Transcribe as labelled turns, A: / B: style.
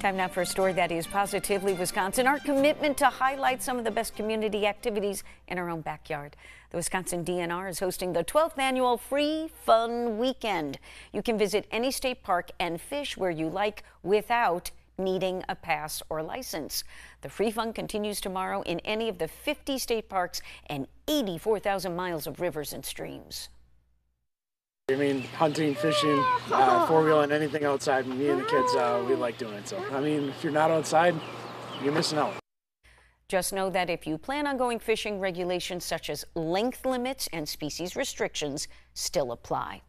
A: Time now for a story that is positively Wisconsin. Our commitment to highlight some of the best community activities in our own backyard. The Wisconsin DNR is hosting the 12th annual Free Fun Weekend. You can visit any state park and fish where you like without needing a pass or license. The free fun continues tomorrow in any of the 50 state parks and 84,000 miles of rivers and streams.
B: I mean, hunting, fishing, uh, four wheeling, anything outside. Me and the kids, uh, we like doing it. So, I mean, if you're not outside, you're missing out.
A: Just know that if you plan on going fishing, regulations such as length limits and species restrictions still apply.